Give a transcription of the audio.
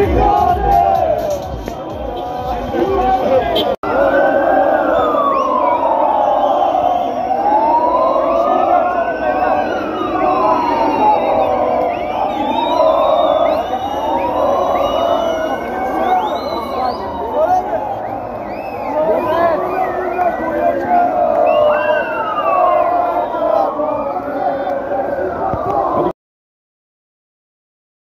Mexico!